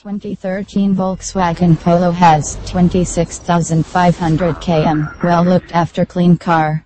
2013 Volkswagen Polo has 26,500 km, well looked after clean car.